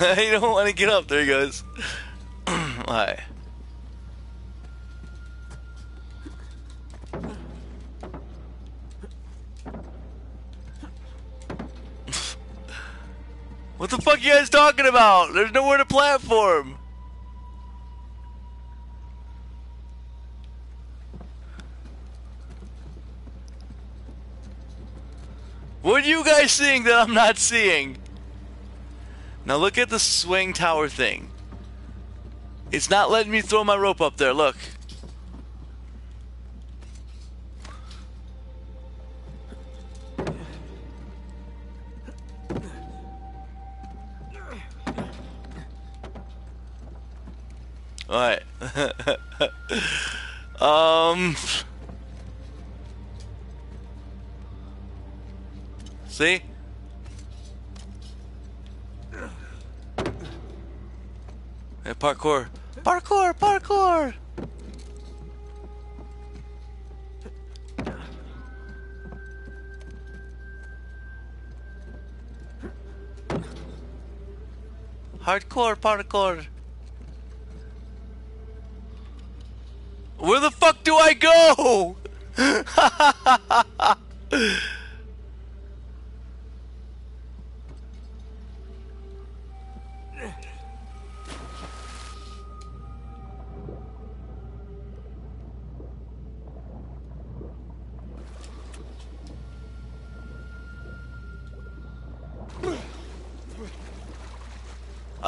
you don't want to get up. There he goes. Alright. what the fuck you guys talking about? There's nowhere to platform. What are you guys seeing that I'm not seeing? Now look at the swing tower thing. It's not letting me throw my rope up there, look. Alright. um... See? Hey, parkour. Parkour, parkour! Hardcore parkour. Where the fuck do I go?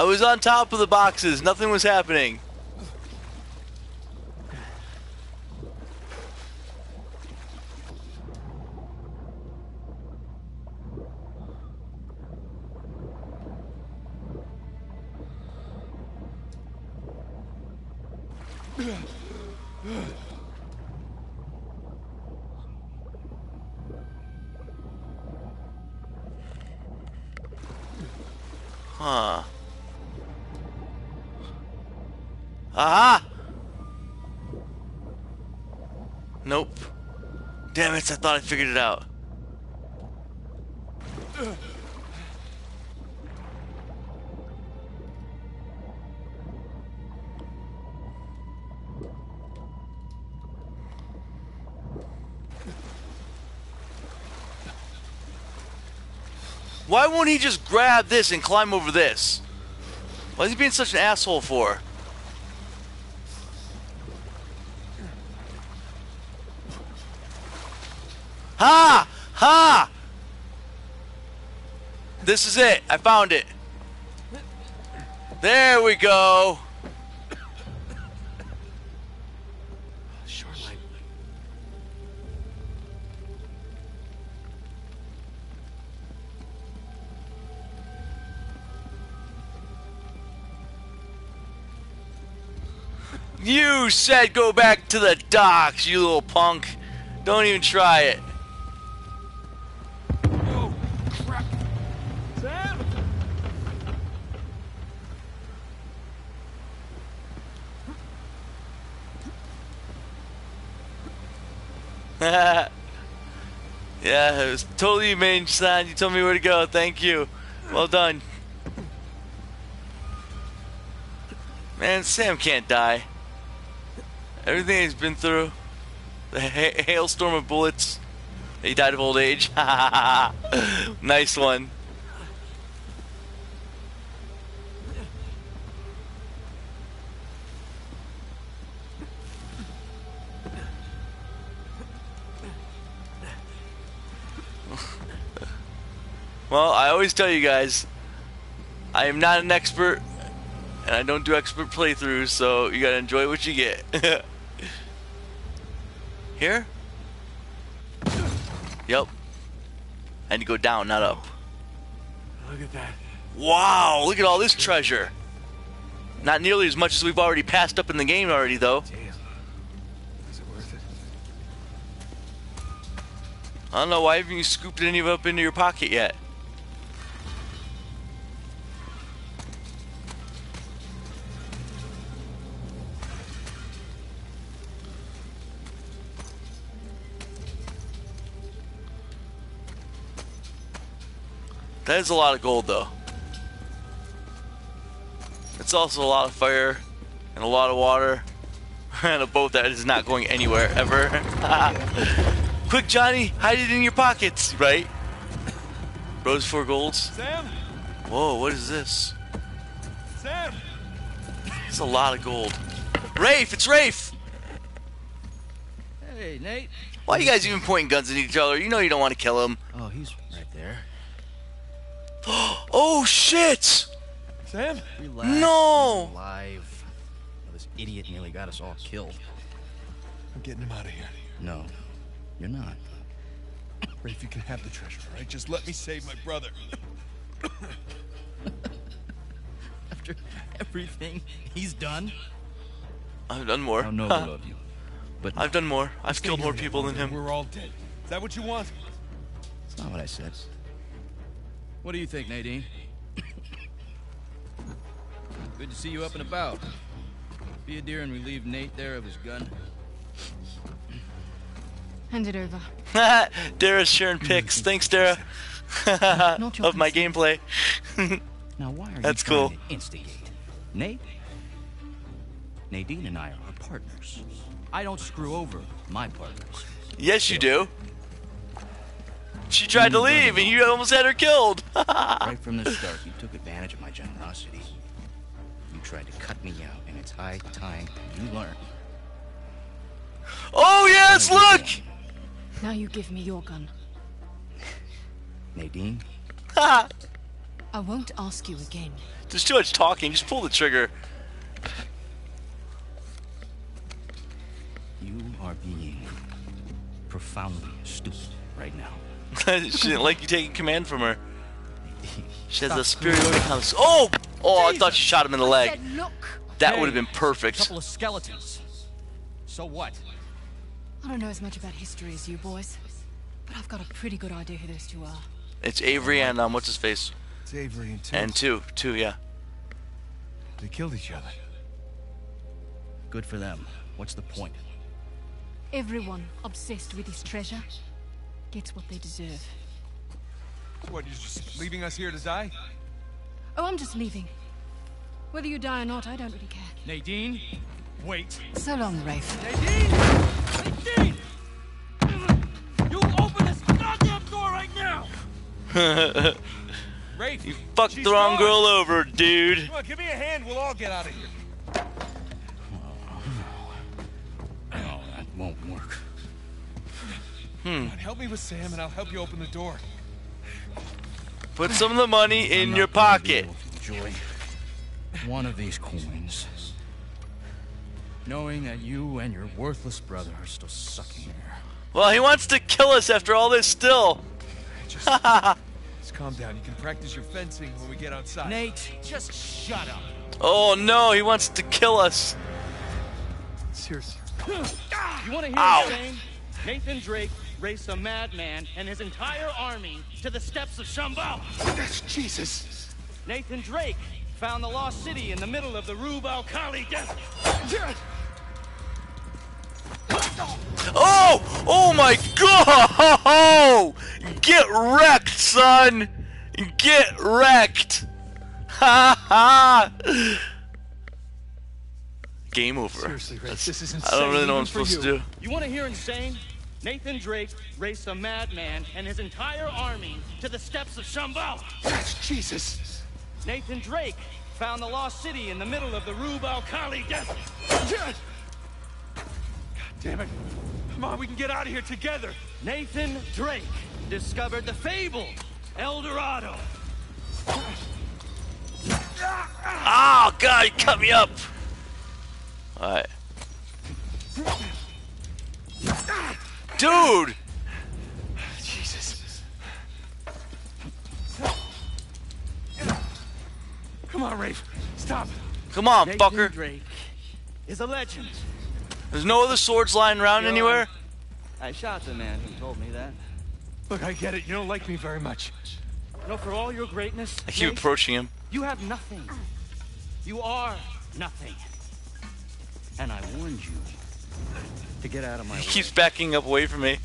I was on top of the boxes. Nothing was happening. Huh. Aha! Nope. Damn it, I thought I figured it out. Why won't he just grab this and climb over this? Why is he being such an asshole for? Ha! Ha! This is it. I found it. There we go. You said go back to the docks, you little punk. Don't even try it. yeah, it was totally humane, son. You told me where to go. Thank you. Well done. Man, Sam can't die. Everything he's been through, the ha hailstorm of bullets, he died of old age. nice one. Well, I always tell you guys, I am not an expert, and I don't do expert playthroughs, so you gotta enjoy what you get. Here? Yep. I need to go down, not up. Look at that. Wow, look at all this treasure. Not nearly as much as we've already passed up in the game already, though. Damn. Is it worth it? I don't know why haven't you scooped any of it up into your pocket yet? That is a lot of gold, though. it's also a lot of fire and a lot of water and a boat that is not going anywhere ever. Quick, Johnny, hide it in your pockets, right? Rose for golds. Sam? Whoa, what is this? Sam? It's a lot of gold. Rafe, it's Rafe! Hey, Nate. Why are you guys even pointing guns at each other? You know you don't want to kill him. Oh, he's right there. Oh shit! Sam? Relax. No! He's alive. Well, this idiot nearly got us all killed. I'm getting him out of here. No, you're not. Rafe, you can have the treasure, all right? Just let me save my brother. After everything he's done, I've done more. how noble of you. But I've done more. I've Stay killed more people than him. We're all dead. Is that what you want? that's not what I said. What do you think, Nadine? Good to see you up and about. Be a dear and relieve Nate there of his gun. Hand it over. Dara's sharing pics. Thanks, Dara. Of my gameplay. Now, why are That's you trying cool. to instigate? Nate? Nadine and I are partners. I don't screw over my partners. yes, you do. She tried to leave and you almost had her killed. Right from the start, you took advantage of my generosity. You tried to cut me out, and it's high time you learn. oh, yes, look! Now you give me your gun. Nadine, I won't ask you again. There's too much talking. Just pull the trigger. you are being profoundly stupid right now. she didn't like you taking command from her. She has Stop a superiority complex. Oh! Oh, I thought she shot him in the leg. Said, look. That Hey, would have been perfect. couple of skeletons. So what? I don't know as much about history as you boys, but I've got a pretty good idea who those two are. It's Avery and um, what's his face? It's Avery and Tim. And two, two, yeah. they killed each other. Good for them. What's the point? Everyone obsessed with his treasure gets what they deserve. What, you're just leaving us here to die? Oh, I'm just leaving. Whether you die or not, I don't really care. Nadine, wait. So long, Rafe. Nadine! Nadine! You open this goddamn door right now! Rafe! You fucked the wrong gone. girl over, dude. Come on, give me a hand. We'll all get out of here. Hmm. Come on, help me with Sam, and I'll help you open the door. Put some of the money in I'm your not gonna be pocket. Enjoy one of these coins. Knowing that you and your worthless brother are still sucking air. Well, he wants to kill us after all this still. Just, just calm down. You can practice your fencing when we get outside. Nate, just shut up. Oh no, he wants to kill us. Seriously. You want to hear Ow. him saying? Nathan Drake raced a madman and his entire army to the steps of Shambhala. That's Jesus. Nathan Drake found the lost city in the middle of the Rub al Khali desert. Oh! Oh my god! Get wrecked, son! Get wrecked! Ha ha! Game over. Seriously, Rafe, this is I insane. don't really know what I'm for supposed you. to do. You want to hear insane? Nathan Drake raced a madman and his entire army to the steps of Shambhala. That's Jesus. Nathan Drake found the lost city in the middle of the Rub al Khali desert. God damn it. Come on, we can get out of here together. Nathan Drake discovered the fabled El Dorado. Oh god, he cut me up! Alright. Dude! Jesus. Come on, Rafe. Stop. Come on, Nathan fucker. Drake is a legend. There's no other swords lying around You're- anywhere? I shot the man who told me that. Look, I get it. You don't like me very much. No, for all your greatness, I keep Nate, approaching him. you have nothing. You are nothing. And I warned you to get out of my He way. keeps backing up away from me.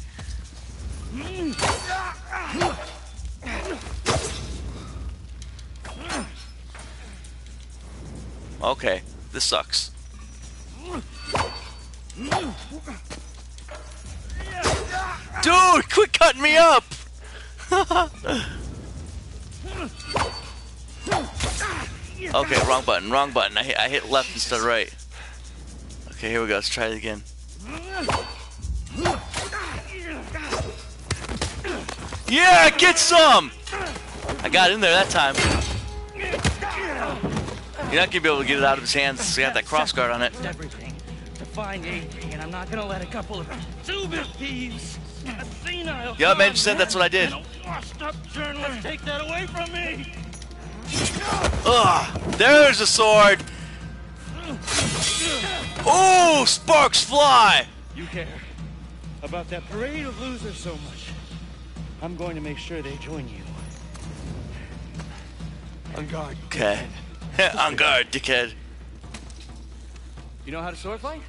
Okay, this sucks. Dude, quit cutting me up! okay, wrong button, wrong button. I hit, I hit left instead of right. Okay, here we go. Let's try it again. Yeah, get some! I got in there that time. You're not gonna be able to get it out of his hands. He got that cross guard on it. Everything to find Avery, and I'm not gonna let a couple of stupid thieves, a senile Yeah, man, you said that's what I did. journalist take that away from me. Ugh, there's a sword. Oh, sparks fly. You care about that parade of losers so much. I'm going to make sure they join you. On guard. Okay. On guard, dickhead. You know how to sword fight?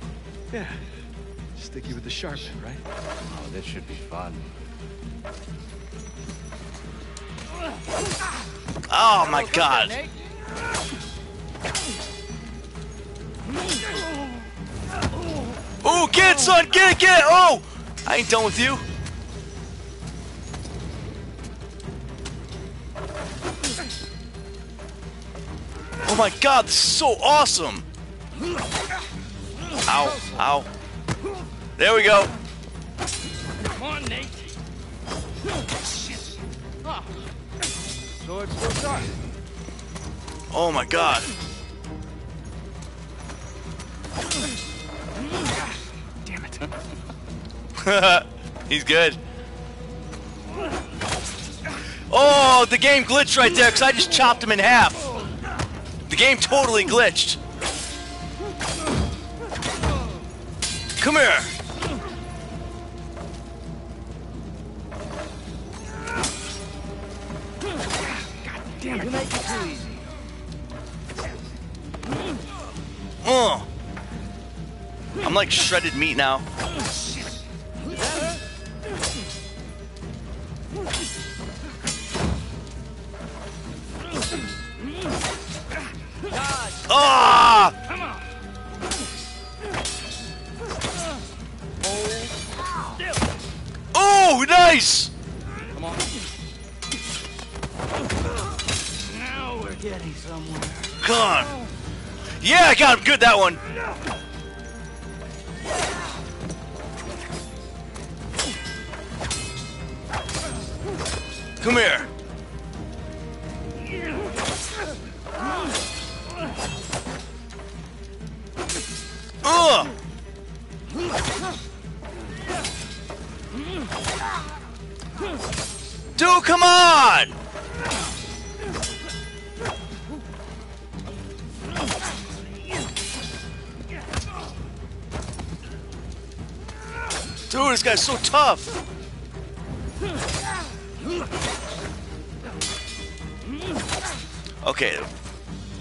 Yeah. Sticky with the sharp, right? Oh, this should be fun. Oh my god. Oh, get it, son! Get it, get it! Oh! I ain't done with you. Oh my god, this is so awesome! Ow, ow. There we go. Come on, Nate. Ah. Sword's still sharp. Oh my god. Damn it. He's good. Oh, the game glitched right there because I just chopped him in half. The game totally glitched. Come here. Damn it. Make I'm like shredded meat now. Ah! Oh, nice! Come on. Now we're getting somewhere. Come on. Yeah, I got him good that one. Come on! Dude, this guy's so tough. Okay,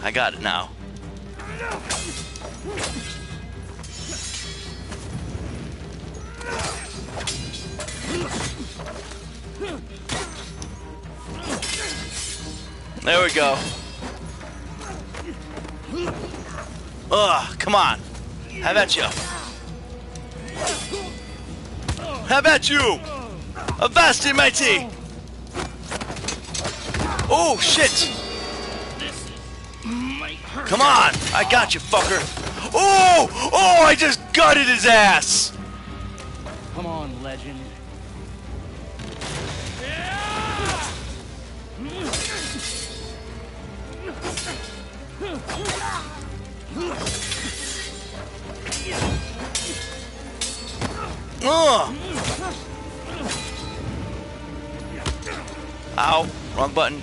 I got it now. There we go. Ugh, come on. How about you? How about you? Avasti, matey! Oh, shit! Come on! I got you, fucker! Oh! Oh, I just gutted his ass! Come on, legend. Ugh! Ow, wrong button.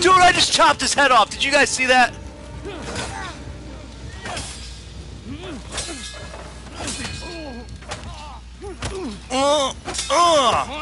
Dude, I just chopped his head off. Did you guys see that? Uh, uh.